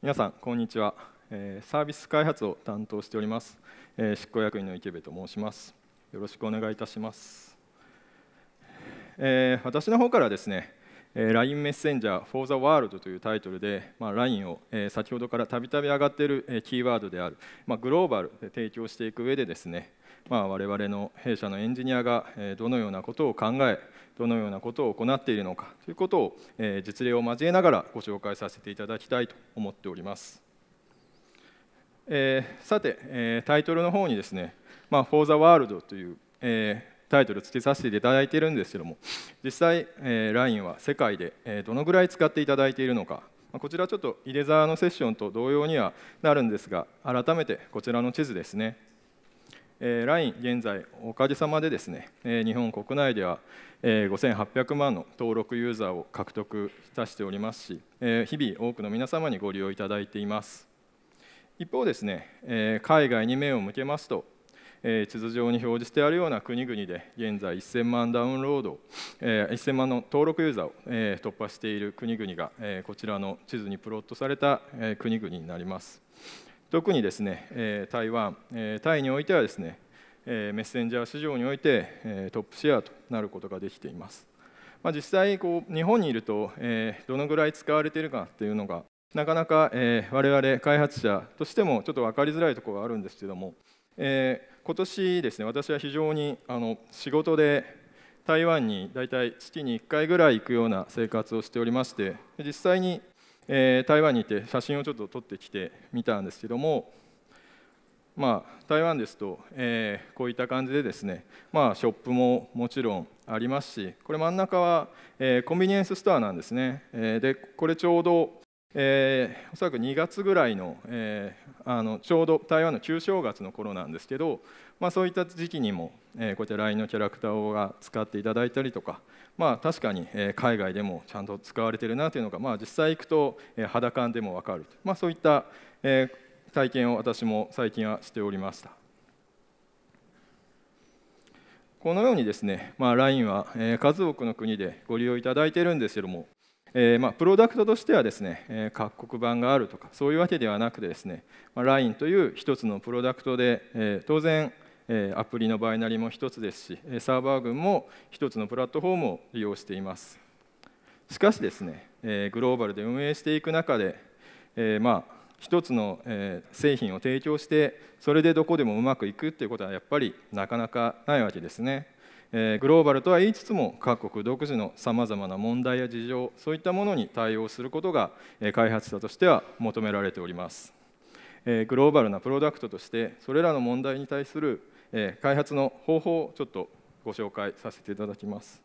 皆さんこんにちは、えー、サービス開発を担当しております、えー、執行役員の池部と申します。よろしくお願いいたします、えー、私の方からですね LINE メッセンジャー for the world というタイトルで、まあ、LINE を、えー、先ほどからたびたび上がっている、えー、キーワードである、まあ、グローバルで提供していく上でですね、まあ、我々の弊社のエンジニアが、どのようなことを考えどのようなことを行っているのかということを、実例を交えながらご紹介させていただきたいと思っております。えー、さて、え、タイトルの方にですね「まあ、For the World」という、えー、タイトルつけさせていただいているんですけども実際、えー、LINE は世界で、えー、どのぐらい使っていただいているのかまこちらちょっと入れ沢のセッションと同様にはなるんですが改めてこちらの地図ですね、えー、LINE 現在おかげさまでですね、えー、日本国内では、えー、5800万の登録ユーザーを獲得いたしておりますし、えー、日々多くの皆様にご利用いただいています。一方ですね、えー、海外に目を向けますとえー、地図上に表示してあるような国々で現在1000万ダウンロード、えー、1000万の登録ユーザーを、えー、突破している国々が、えー、こちらの地図にプロットされた、えー、国々になります。特にですね、台湾、タイにおいてはですね、メッセンジャー市場において、トップシェアとなることができています、まあ、実際こう日本にいると、どのぐらい使われているかっていうのがなかなか、我々開発者としてもちょっと分かりづらいところがあるんですけども、今年ですね私は非常にあの仕事で台湾に大体月に1回ぐらい行くような生活をしておりまして実際に、えー、台湾にいて写真をちょっと撮ってきてみたんですけどもまあ、台湾ですと、えー、こういった感じでですね、まあ、ショップももちろんありますしこれ真ん中は、えー、コンビニエンスストアなんですね、え、でこれちょうどえ、おそらく2月ぐらいの,、え、あのちょうど台湾の旧正月の頃なんですけど、まあ、そういった時期にも、えー、こういった LINE のキャラクターを使っていただいたりとか、まあ、確かに、えー、海外でもちゃんと使われてるなというのが、まあ、実際行くと、えー、肌感でも分かる、まあ、そういった、えー、体験を私も最近はしておりました。このようにですね、まあ、LINE は、え、数多くの国でご利用いただいているんですけども、えーまあ、プロダクトとしてはですね、え、各国版があるとかそういうわけではなくてですね、まあ、LINE という一つのプロダクトで、え、当然、アプリのバイナリも一つですしサーバー群も一つのプラットフォームを利用しています。しかしですね、グローバルで運営していく中で、まあ一つの、製品を提供してそれでどこでもうまくいくっていうことはやっぱりなかなかないわけですね。グローバルとは言いつつも各国独自のさまざまな問題や事情そういったものに対応することが、開発者としては求められております、グローバルなプロダクトとしてそれらの問題に対する、え開発の方法をちょっとご紹介させていただきます。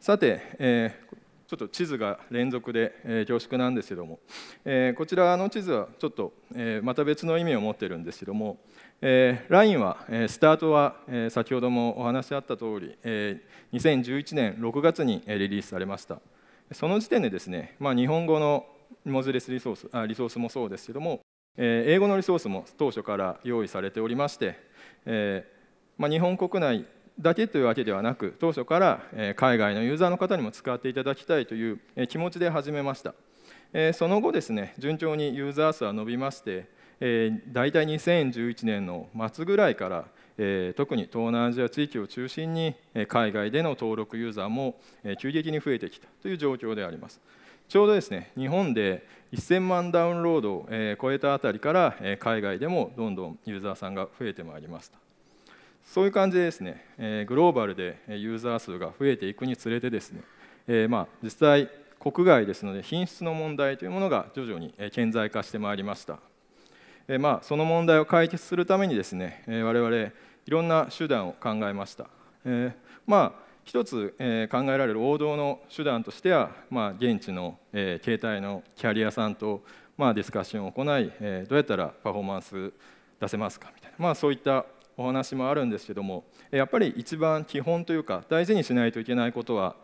さて、えちょっと地図が連続で、え恐縮なんですけども、えこちらの地図はちょっと、えまた別の意味を持ってるんですけども、えー、LINE は、えー、スタートは、えー、先ほどもお話しあった通り、えー、2011年6月にリリースされました。その時点でですね、まあ、日本語の文字レスリソースあリソースもそうですけども、えー、英語のリソースも当初から用意されておりまして、えーまあ、日本国内だけというわけではなく当初から海外のユーザーの方にも使っていただきたいという気持ちで始めましたその後ですね順調にユーザー数は伸びましてえー、大体2011年の末ぐらいから、特に東南アジア地域を中心に海外での登録ユーザーも急激に増えてきたという状況であります。ちょうどですね日本で1000万ダウンロードを超えたあたりから海外でもどんどんユーザーさんが増えてまいりました。そういう感じでですねグローバルでユーザー数が増えていくにつれてですねまあ実際国外ですので品質の問題というものが徐々に顕在化してまいりました。まあ、その問題を解決するためにですね、我々いろんな手段を考えました、まあ一つ、え考えられる王道の手段としては、まあ、現地の、え携帯のキャリアさんと、まあ、ディスカッションを行い、えどうやったらパフォーマンス出せますかみたいな、まあ、そういったお話もあるんですけどもやっぱり一番基本というか大事にしないといけないことはやっ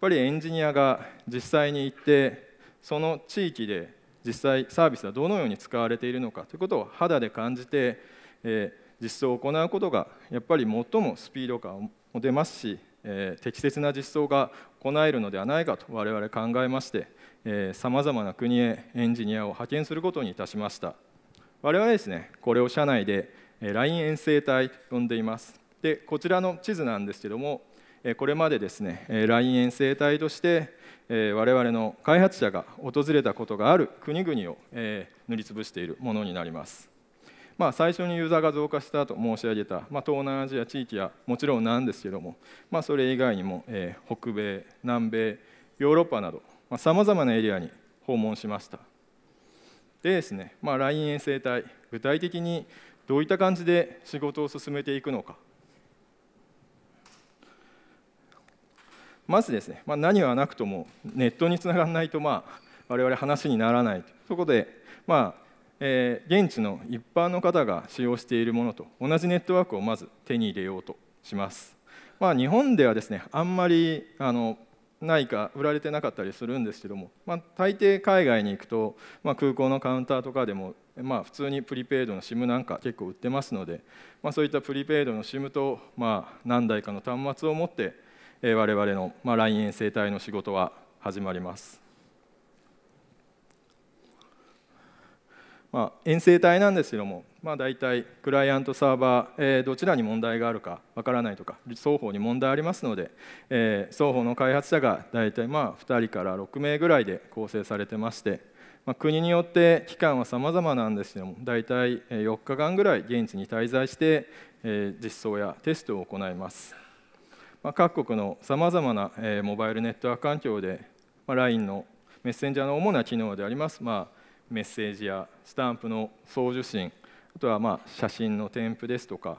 ぱりエンジニアが実際に行ってその地域で実際サービスはどのように使われているのかということを肌で感じて、えー、実装を行うことがやっぱり最もスピード感も出ますし、えー、適切な実装が行えるのではないかと我々考えまして、さまざまな国へエンジニアを派遣することにいたしました。我々ですねこれを社内で LINE 遠征隊と呼んでいます。でこちらの地図なんですけどもこれまでですね LINE 遠征隊として我々の開発者が訪れたことがある国々を塗りつぶしているものになります。まあ、最初にユーザーが増加したと申し上げた、まあ、東南アジア地域はもちろんなんですけども、まあ、それ以外にも、えー、北米南米ヨーロッパなどさまざ、まなエリアに訪問しました。でですね、まあ、LINE 遠征隊具体的にどういった感じで仕事を進めていくのか。まずですね、まあ、何はなくともネットにつながらないとまあ我々話にならないと。そこでまあえー、現地の一般の方が使用しているものと同じネットワークをまず手に入れようとします、まあ、日本ではですねあんまりあのないか売られてなかったりするんですけども、まあ、大抵海外に行くと、まあ、空港のカウンターとかでも、まあ、普通にプリペイドの SIM なんか結構売ってますので、まあ、そういったプリペイドの SIM と、まあ、何台かの端末を持って、えー、我々の、まあ、LINE 遠征隊の仕事は始まります。まあ、遠征体なんですけども、まあ、大体クライアントサーバー、えー、どちらに問題があるかわからないとか双方に問題ありますので、えー、双方の開発者が大体まあ2人から6名ぐらいで構成されてまして、まあ、国によって期間は様々なんですけども大体4日間ぐらい現地に滞在して、えー、実装やテストを行います、まあ、各国のさまざまな、え、モバイルネットワーク環境で、まあ、LINE のメッセンジャーの主な機能であります、まあメッセージやスタンプの送受信あとはまあ写真の添付ですとか、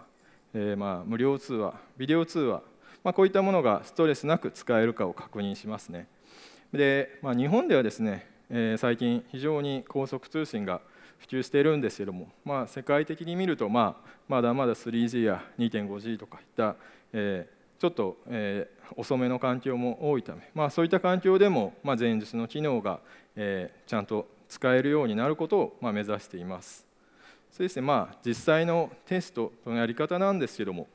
えー、まあ無料通話ビデオ通話、まあ、こういったものがストレスなく使えるかを確認しますね。で、まあ、日本ではですね、えー、最近非常に高速通信が普及しているんですけども、まあ、世界的に見ると、まあ、まだまだ 3G や 2.5G とかいった、えー、ちょっと、えー、遅めの環境も多いため、まあ、そういった環境でも、まあ、前述の機能が、えー、ちゃんと使えるようになることをま目指しています。そですねまあ、実際のテストのやり方なんですけども、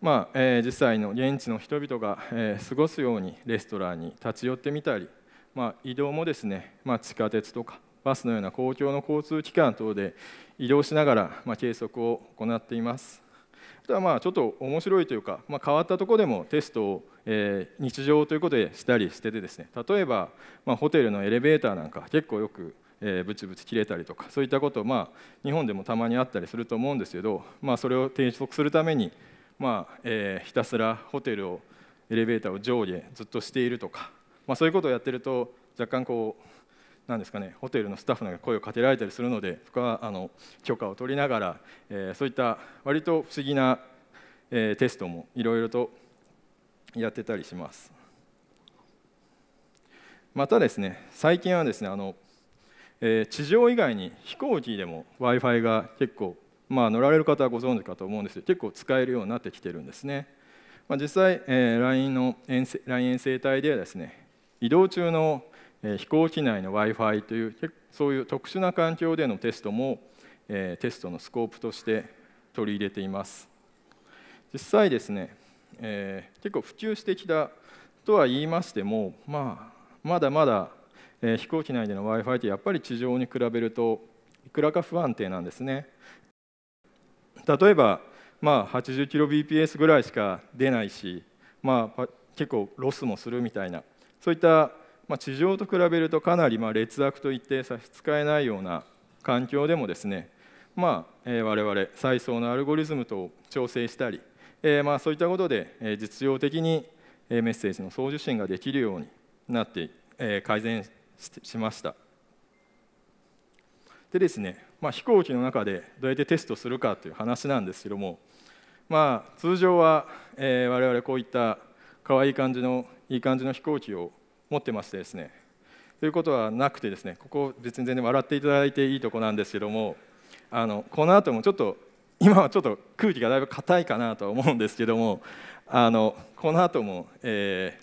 まあえー、実際の現地の人々が、えー、過ごすようにレストランに立ち寄ってみたり、まあ、移動もですね、まあ、地下鉄とかバスのような公共の交通機関等で移動しながら、まあ、計測を行っています。あとはまあちょっと面白いというか、まあ、変わったところでもテストを、えー、日常ということでしたりしててですね。例えば、まあ、ホテルのエレベーターなんか結構よく、えー、ブチブチ切れたりとかそういったこと、まあ、日本でもたまにあったりすると思うんですけど、まあ、それを定測するために、まあえー、ひたすらホテルをエレベーターを上下ずっとしているとか、まあ、そういうことをやってると若干こうなんですかね、ホテルのスタッフが声をかけられたりするのでそこはあの許可を取りながら、えー、そういった割と不思議な、えー、テストもいろいろとやってたりします。またですね最近はですねあの、えー、地上以外に飛行機でも w i f i が結構、まあ、乗られる方はご存知かと思うんですけど結構使えるようになってきてるんですね、まあ、実際、えー、LINE の遠 LINE 遠征隊ではですね移動中の飛行機内の w i f i というそういう特殊な環境でのテストもえテストのスコープとして取り入れています。実際ですね、えー、結構普及してきたとは言いましても、まあ、まだまだ、えー、飛行機内での w i f i ってやっぱり地上に比べるといくらか不安定なんですね。例えば、まあ、80kbps ぐらいしか出ないし、まあ、結構ロスもするみたいなそういったまあ、地上と比べるとかなりまあ劣悪と言って差し支えないような環境でもですね、まあえー、我々再送のアルゴリズムと調整したり、え、まあそういったことで、え、実用的にメッセージの送受信ができるようになって、え、改善しました。でですね、まあ、飛行機の中でどうやってテストするかという話なんですけども、まあ、通常は、え、我々こういった可愛い感じのいい感じの飛行機を持ってましてですねということはなくてですねここ別に全然笑っていただいていいとこなんですけどもあのこの後もちょっと今はちょっと空気がだいぶ硬いかなとは思うんですけどもあのこの後も、え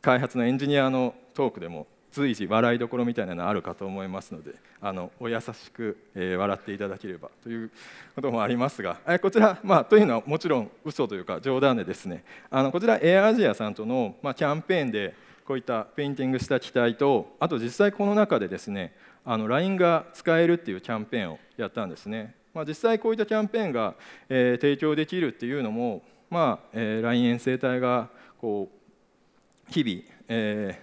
ー、開発のエンジニアのトークでも随時笑いどころみたいなのあるかと思いますのであのお優しく、えー、笑っていただければということもありますが、えー、こちら、まあ、というのはもちろん嘘というか冗談でですねあのこちらエアアジアさんとの、まあ、キャンペーンでこういったペインティングした機体とあと実際この中でですねあの LINE が使えるっていうキャンペーンをやったんですね、まあ、実際こういったキャンペーンが、えー、提供できるっていうのも、まあえー、LINE 遠征隊がこう日々、え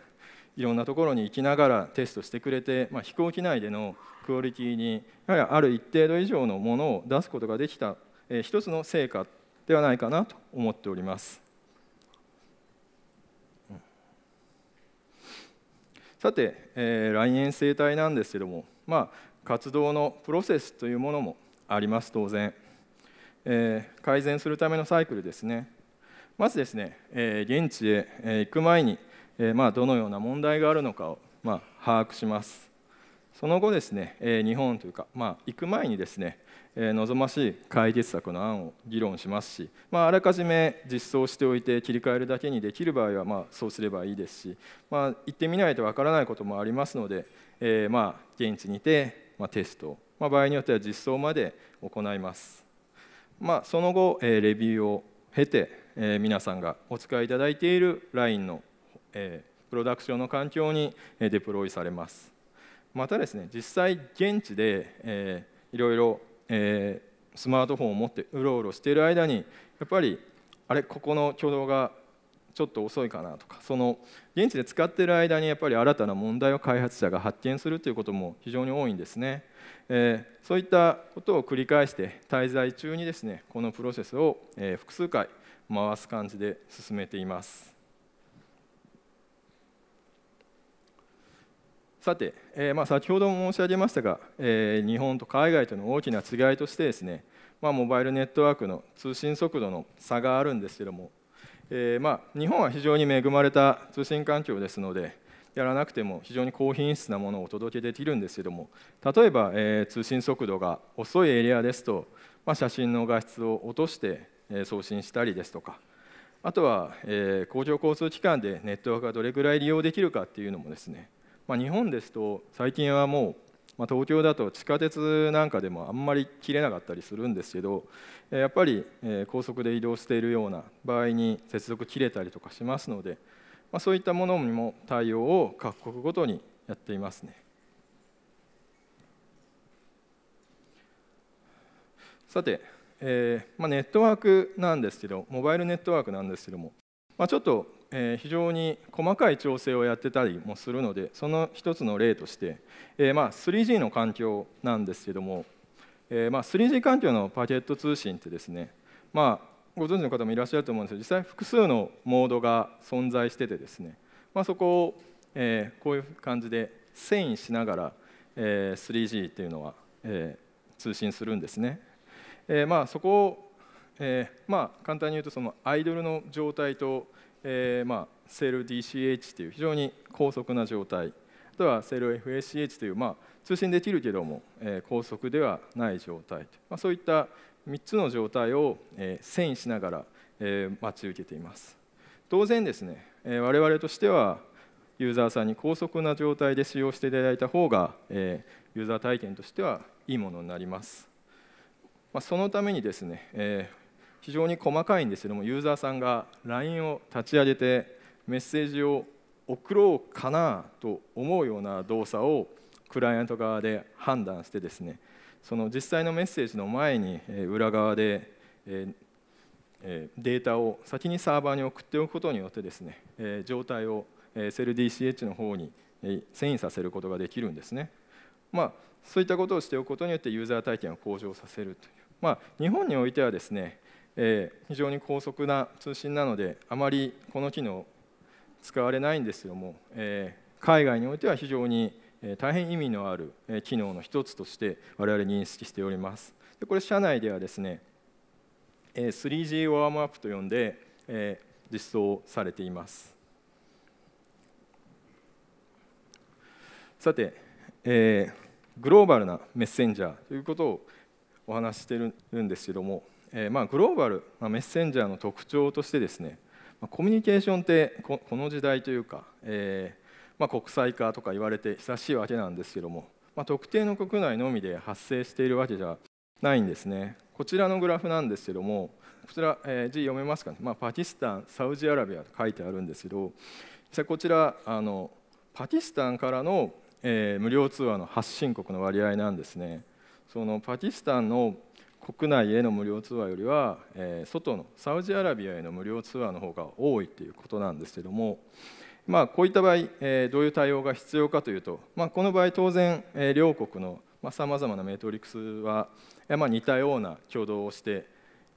ー、いろんなところに行きながらテストしてくれて、まあ、飛行機内でのクオリティにやはりある一定度以上のものを出すことができた、えー、一つの成果ではないかなと思っております。さて、えー、来年生態なんですけども、まあ、活動のプロセスというものもあります当然、えー、改善するためのサイクルですね。まずですね、えー、現地へ、え行く前に、えまあ、どのような問題があるのかを、まあ、把握します。その後ですね、え日本というか、まあ、行く前にですね、え望ましい解決策の案を議論しますし、まあ、あらかじめ実装しておいて切り替えるだけにできる場合は、ま、そうすればいいですし、まあ、行ってみないとわからないこともありますので、え、まあ現地にて、ま、テスト、まあ、場合によっては実装まで行います、まあ、その後、え、レビューを経て、え、皆さんがお使いいただいている LINE の、え、プロダクションの環境にデプロイされます。またですね実際現地で、えー、いろいろえー、スマートフォンを持ってうろうろしている間にやっぱりあれここの挙動がちょっと遅いかなとかその現地で使っている間にやっぱり新たな問題を開発者が発見するということも非常に多いんですね、えー、そういったことを繰り返して滞在中にですねこのプロセスを、えー、複数回回す感じで進めています。さて、えー、まあ、先ほども申し上げましたが、えー、日本と海外との大きな違いとしてですね、まあ、モバイルネットワークの通信速度の差があるんですけども、えー、まあ、日本は非常に恵まれた通信環境ですのでやらなくても非常に高品質なものをお届けできるんですけども例えば、え通信速度が遅いエリアですと、まあ、写真の画質を落として、え送信したりですとかあとは、え公共交通機関でネットワークがどれくらい利用できるかっていうのもですねまあ、日本ですと最近はもう、まあ、東京だと地下鉄なんかでもあんまり切れなかったりするんですけどやっぱり高速で移動しているような場合に接続切れたりとかしますので、まあ、そういったものにも対応を各国ごとにやっていますね。さて、えーまあ、ネットワークなんですけどモバイルネットワークなんですけども、まあ、ちょっとえ非常に細かい調整をやってたりもするのでその一つの例として、えまあ、3G の環境なんですけども、えまあ、3G 環境のパケット通信ってですね、まあ、ご存知の方もいらっしゃると思うんですけど実際複数のモードが存在しててですね、まあ、そこを、えこういう感じで遷移しながら、え 3G っていうのは、え通信するんですね。えまあ、そこを、えまあ、簡単に言うとそのアイドルの状態とえー、まあ、セル DCH という非常に高速な状態。あとはセル FSCH という、まあ、通信できるけども、えー、高速ではない状態、まあ、そういった3つの状態を、えー、遷移しながら、えー、待ち受けています。当然ですね、えー、我々としてはユーザーさんに高速な状態で使用していただいた方が、えー、ユーザー体験としてはいいものになります、まあ、そのためにですね、えー非常に細かいんですけどもユーザーさんが LINE を立ち上げてメッセージを送ろうかなと思うような動作をクライアント側で判断してですねその実際のメッセージの前に裏側でデータを先にサーバーに送っておくことによってですね状態をセル DCH の方に遷移させることができるんですね。まあ、そういったことをしておくことによってユーザー体験を向上させるという、まあ、日本においてはですねえー、非常に高速な通信なのであまりこの機能使われないんですけども、えー、海外においては非常に大変意味のある機能の一つとして我々認識しております。でこれ社内ではですね 3G ウォームアップと呼んでえ実装されています。さて、えー、グローバルなメッセンジャーということをお話ししてるんですけどもえ、まあグローバル、ま、メッセンジャーの特徴としてですね、ま、コミュニケーションってこの時代というか、えまあ、国際化とか言われて久しいわけなんですけども、まあ、特定の国内のみで発生しているわけじゃないんですね。こちらのグラフなんですけどもこちら、えー、字読めますかね、まあ、パキスタンサウジアラビアと書いてあるんですけど実際こちらあのパキスタンからの、えー、無料通話の発信国の割合なんですね。そのパキスタンの国内への無料通話よりは、えー、外のサウジアラビアへの無料通話の方が多いということなんですけども、まあ、こういった場合、えー、どういう対応が必要かというと、まあ、この場合当然、えー、両国のさまざ、まなメトリクスは、まあ、似たような挙動をして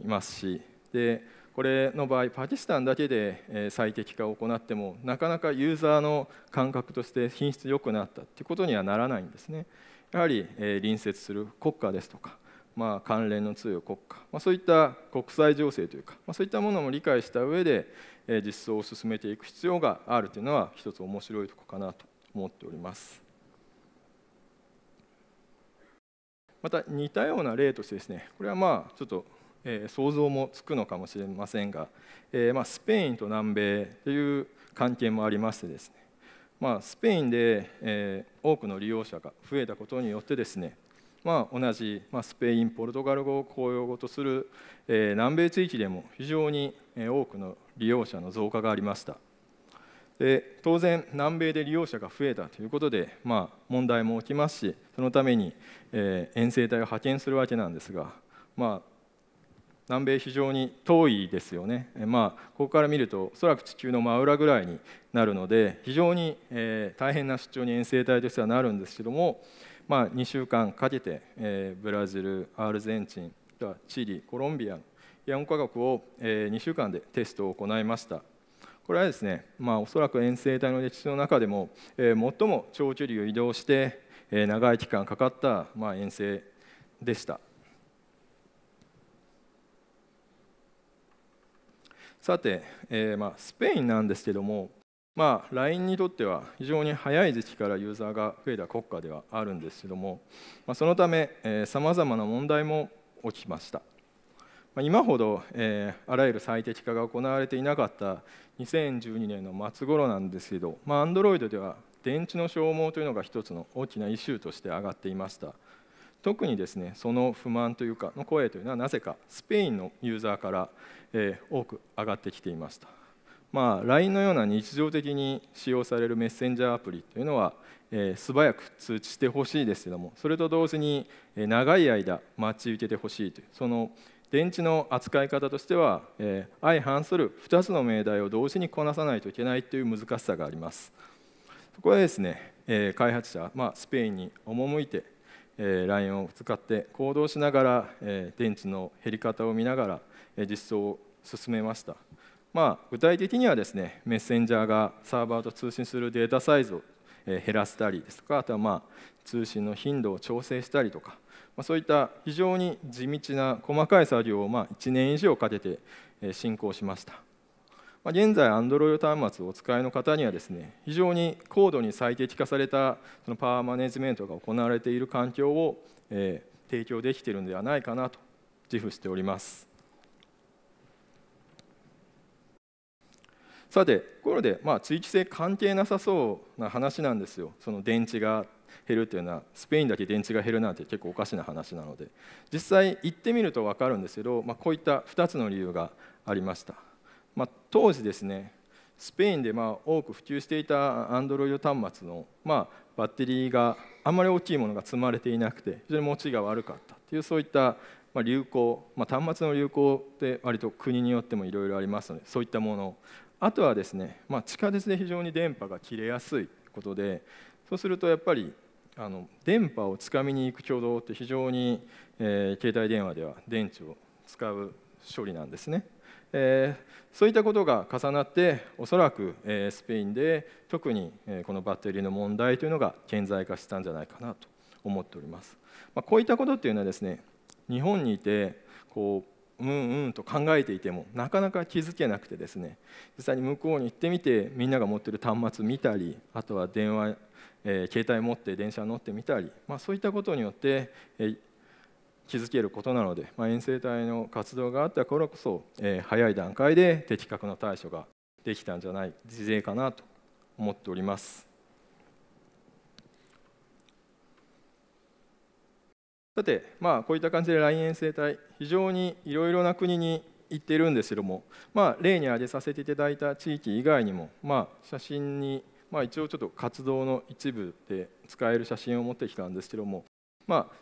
いますしでこれの場合パキスタンだけで最適化を行ってもなかなかユーザーの感覚として品質良くなったということにはならないんですね。やはりえ隣接する国家ですとかまあ、関連の強い国家、まあ、そういった国際情勢というか、まあ、そういったものも理解した上で、えー、実装を進めていく必要があるというのは一つ面白いとこかなと思っております。また似たような例としてですねこれはまあちょっと、えー、想像もつくのかもしれませんが、えー、まあスペインと南米という関係もありましてですね、まあ、スペインで、えー、多くの利用者が増えたことによってですねまあ、同じ、まあ、スペイン、ポルトガル語を公用語とする、えー、南米地域でも非常に多くの利用者の増加がありました。で当然、南米で利用者が増えたということで、まあ、問題も起きますし、そのために、えー、遠征隊を派遣するわけなんですが、まあ、南米非常に遠いですよね、まあ、ここから見るとおそらく地球の真裏ぐらいになるので非常に、えー、大変な出張に遠征隊としてはなるんですけども、まあ、2週間かけて、えー、ブラジル、アルゼンチン、チリ、コロンビアの4カ国を、えー、2週間でテストを行いました。これはですね、まあ、おそらく遠征隊の歴史の中でも、えー、最も長距離を移動して、えー、長い期間かかった、まあ、遠征でした。さて、えーまあ、スペインなんですけども、まあ、LINE にとっては非常に早い時期からユーザーが増えた国家ではあるんですけども、まあ、そのためさまざまな問題も起きました、まあ、今ほど、えー、あらゆる最適化が行われていなかった2012年の末頃なんですけど、まあ、Android では電池の消耗というのが一つの大きなイシューとして上がっていました。特にですねその不満というかの声というのはなぜかスペインのユーザーから、えー、多く上がってきていました。まあ、LINE のような日常的に使用されるメッセンジャーアプリというのは、えー、素早く通知してほしいですけどもそれと同時に、えー、長い間待ち受けてほしいというその電池の扱い方としては、えー、相反する2つの命題を同時にこなさないといけないという難しさがあります。そこはですね、えー、開発者、まあ、スペインに赴いて、えー、LINE を使って行動しながら、えー、電池の減り方を見ながら、えー、実装を進めました。まあ、具体的にはですねメッセンジャーがサーバーと通信するデータサイズを減らしたりですとかあとはまあ通信の頻度を調整したりとか、まあ、そういった非常に地道な細かい作業をまあ1年以上かけて進行しました。まあ、現在 Android 端末をお使いの方にはですね非常に高度に最適化されたそのパワーマネジメントが行われている環境を、えー、提供できているのではないかなと自負しております。さてところで、まあ、地域性関係なさそうな話なんですよ。その電池が減るというのはスペインだけ電池が減るなんて結構おかしな話なので。実際行ってみると分かるんですけど、まあ、こういった2つの理由がありました、まあ、当時ですねスペインでまあ多く普及していたアンドロイド端末のまあバッテリーがあまり大きいものが積まれていなくて非常に持ちが悪かったというそういったまあ流行、まあ、端末の流行って割と国によってもいろいろありますのでそういったものあとはですね、まあ、地下鉄で非常に電波が切れやすいことでそうするとやっぱりあの電波をつかみに行く挙動って非常に、えー、携帯電話では電池を使う処理なんですね。えー、そういったことが重なっておそらく、えー、スペインで特に、えー、このバッテリーの問題というのが顕在化したんじゃないかなと思っております。まあ、こういったことっていうのはですね日本にいてこううんうんと考えていてもなかなか気づけなくてですね実際に向こうに行ってみてみんなが持ってる端末見たりあとは電話、えー、携帯持って電車乗ってみたり、まあ、そういったことによって、えー、気づけることなので、まあ、遠征隊の活動があったからこそ、えー、早い段階で的確な対処ができたんじゃない事例かなと思っております。さて、まあ、こういった感じで LINE 遠征隊非常にいろいろな国に言っているんですけども、まあ、例に挙げさせていただいた地域以外にも、まあ、写真に、まあ、一応ちょっと活動の一部で使える写真を持ってきたんですけども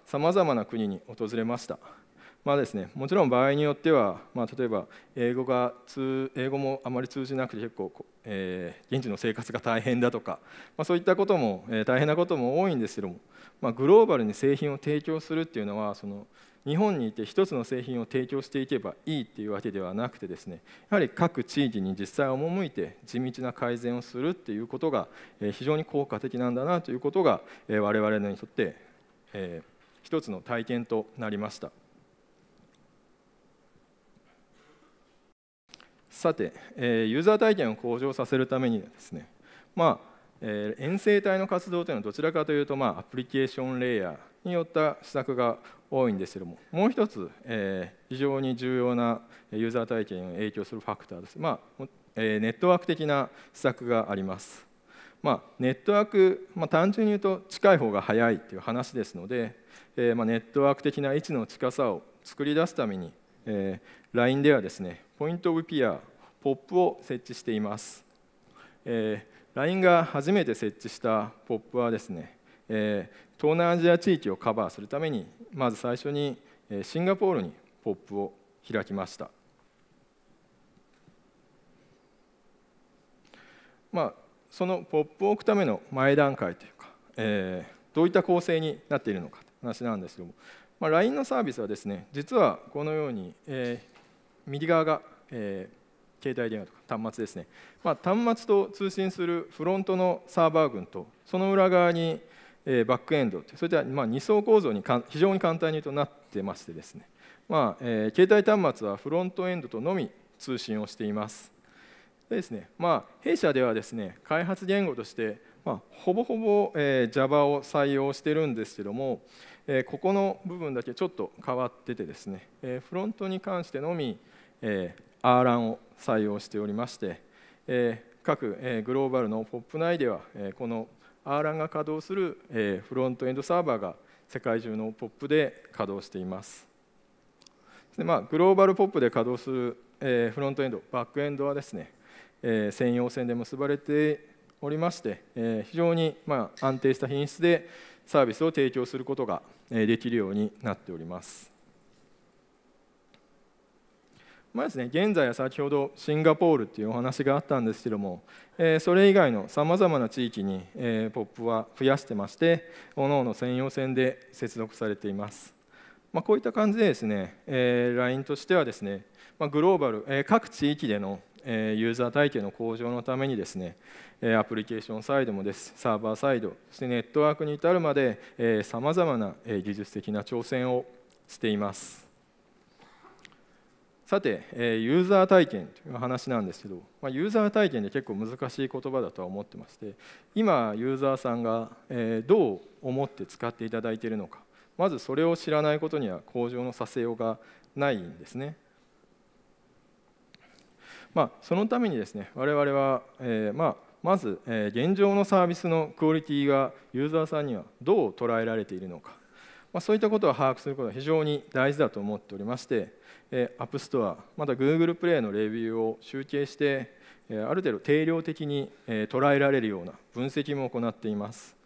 さまざ、まな国に訪れました。まあですね、もちろん場合によっては、まあ、例えば英語が通英語もあまり通じなくて結構、えー、現地の生活が大変だとか、まあ、そういったことも、えー、大変なことも多いんですけども、まあ、グローバルに製品を提供するっていうのはその日本にいて一つの製品を提供していけばいいっていうわけではなくてですねやはり各地域に実際赴いて地道な改善をするっていうことが非常に効果的なんだなということが我々にとって一つの体験となりました。さて、えー、ユーザー体験を向上させるためにはですね、まあえー、遠征体の活動というのはどちらかというと、まあ、アプリケーションレイヤーによった施策が多いんですけどももう一つ、えー、非常に重要なユーザー体験を影響するファクターです、まあえー、ネットワーク的な施策があります、まあ、ネットワーク、まあ、単純に言うと近い方が早いという話ですので、えーまあ、ネットワーク的な位置の近さを作り出すために、えー、LINE ではですねポイントオブピア、ポップを設置しています。えー、LINE が初めて設置したポップはですね、えー、東南アジア地域をカバーするために、まず最初にシンガポールにポップを開きました。まあ、そのポップを置くための前段階というか、えー、どういった構成になっているのかという話なんですけども、まあ、LINE のサービスはですね実はこのように、えー、右側が、えー、携帯電話とか端末ですね、まあ、端末と通信するフロントのサーバー群とその裏側に、えー、バックエンドそれではまあ2層構造にか非常に簡単にとなってましてですね、まあえー、携帯端末はフロントエンドとのみ通信をしています。でですね、まあ、弊社ではですね開発言語として、まあ、ほぼほぼ、えー、Java を採用してるんですけども、えー、ここの部分だけちょっと変わっててですね、えー、フロントに関してのみ、えー、RLAN を採用しておりまして、えー、各、えー、グローバルの POP 内では、えー、この RLAN が稼働する、えー、フロントエンドサーバーが世界中の POP で稼働しています。でまあ、グローバル POP で稼働する、えー、フロントエンド、バックエンドはですね、えー、専用線で結ばれておりまして、えー、非常に、まあ、安定した品質でサービスを提供することができるようになっております。まあですね、現在は先ほどシンガポールというお話があったんですけども、えそれ以外のさまざまな地域に、えポップは増やしてまして各々専用線で接続されています、まあ、こういった感じでですね、え LINE としてはですね、まあ、グローバル、え各地域でのえユーザー体験の向上のためにですねアプリケーションサイドもですサーバーサイドそしてネットワークに至るまでさまざまな技術的な挑戦をしています。さてユーザー体験という話なんですけどユーザー体験で結構難しい言葉だとは思ってまして今ユーザーさんがどう思って使っていただいているのかまずそれを知らないことには向上のさせようがないんですね。まあ、そのためにですね我々は、えーまあ、まず、えー、現状のサービスのクオリティがユーザーさんにはどう捉えられているのか、まあ、そういったことを把握することは非常に大事だと思っておりまして、えー、App Store また Google プレイのレビューを集計して、えー、ある程度定量的に、えー、捉えられるような分析も行っています、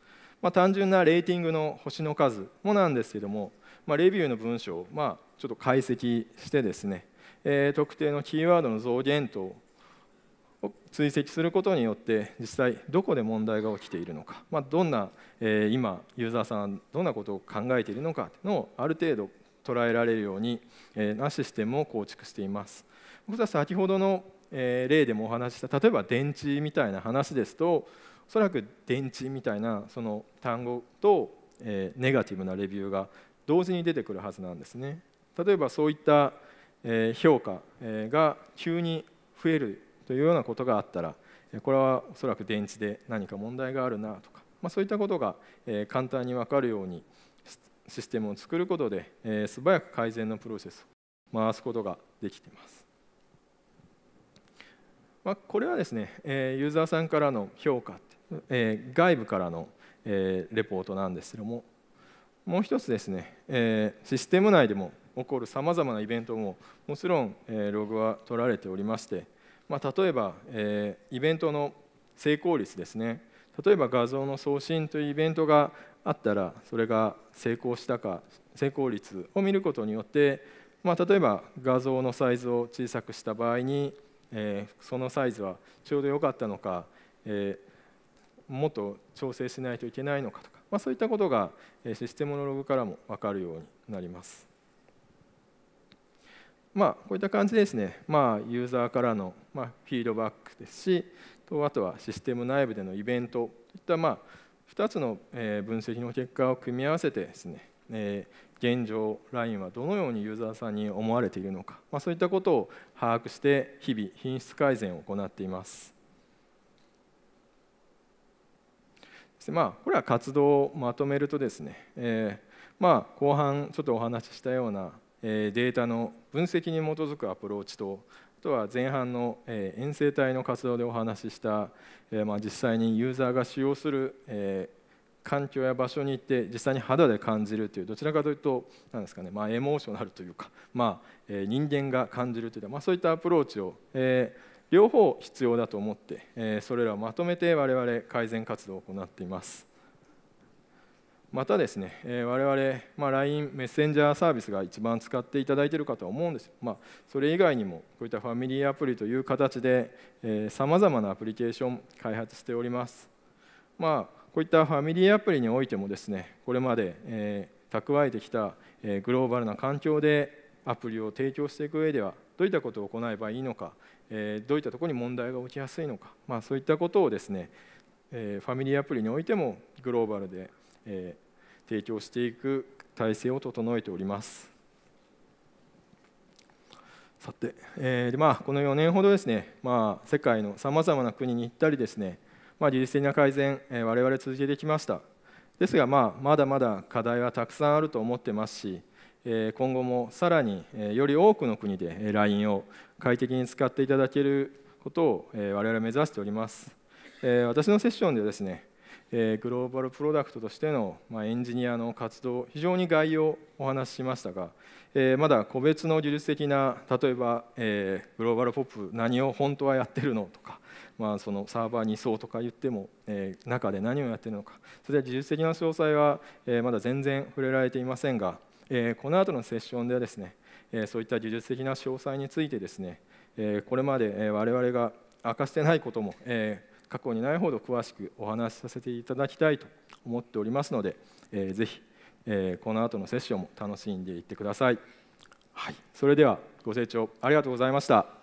まあ、単純なレーティングの星の数もなんですけども、まあ、レビューの文章を、まあ、ちょっと解析してですねえ特定のキーワードの増減等を追跡することによって実際どこで問題が起きているのか、まあ、どんな、え今ユーザーさんどんなことを考えているのかというのをある程度捉えられるように、えなシステムを構築しています。これは先ほどの、え例でもお話しした例えば電池みたいな話ですとおそらく電池みたいなその単語と、えネガティブなレビューが同時に出てくるはずなんですね。例えばそういった評価が急に増えるというようなことがあったらこれはおそらく電池で何か問題があるなとか、まあ、そういったことが簡単に分かるようにシステムを作ることでえ素早く改善のプロセスを回すことができています。まあ、これはですねえユーザーさんからの評価外部からのえレポートなんですけどももう一つですねえシステム内でも起こるさまざまなイベントももちろん、えログは取られておりまして、まあ、例えば、えイベントの成功率ですね例えば画像の送信というイベントがあったらそれが成功したか成功率を見ることによって、まあ、例えば画像のサイズを小さくした場合に、えー、そのサイズはちょうど良かったのか、えー、もっと調整しないといけないのかとか、まあ、そういったことがシステムのログからも分かるようになります。まあ、こういった感じですね、まあ、ユーザーからの、ま、フィードバックですしあとはシステム内部でのイベントといった、まあ、2つの分析の結果を組み合わせてですね現状 LINE はどのようにユーザーさんに思われているのか、まあ、そういったことを把握して日々品質改善を行っています。まあ、これは活動をまとめるとですね、えー、まあ後半ちょっとお話ししたようなデータの分析に基づくアプローチととは前半の遠征隊の活動でお話しした、まあ、実際にユーザーが使用する環境や場所に行って実際に肌で感じるというどちらかというと何ですかね、まあ、エモーショナルというか、まあ、人間が感じるというまあ、そういったアプローチを、えー、両方必要だと思って、えー、それらをまとめて我々改善活動を行っています。またですね、えー、我々、まあ、LINE メッセンジャーサービスが一番使っていただいているかと思うんです、まあ、それ以外にもこういったファミリーアプリという形でさまざまなアプリケーション開発しております、まあ、こういったファミリーアプリにおいてもですねこれまで、えー、蓄えてきた、えー、グローバルな環境でアプリを提供していく上ではどういったことを行えばいいのか、えー、どういったところに問題が起きやすいのか、まあ、そういったことをですね、え、ファミリーアプリにおいてもグローバルでえ、提供していく体制を整えております。さて、えーでまあ、この4年ほどですね、まあ、世界のさまざまな国に行ったりですね、まあ、技術的な改善、えー、我々続けてきました。ですが、まあ、まだまだ課題はたくさんあると思ってますし、今後もさらに、より多くの国で LINE を快適に使っていただけることを、我々目指しております。私のセッションでですね、えグローバルプロダクトとしての、まエンジニアの活動非常に概要をお話ししましたが、えまだ個別の技術的な例えば、えグローバルポップ何を本当はやってるのとか、まあ、そのサーバー2層とか言っても、え中で何をやってるのかそれは技術的な詳細は、えまだ全然触れられていませんが、えこの後のセッションではですね、えそういった技術的な詳細についてですね、えこれまで我々が明かしてないことも、え過去にないほど詳しくお話しさせていただきたいと思っておりますので、えー、ぜひ、えー、この後のセッションも楽しんでいってください。はい、それではご清聴ありがとうございました。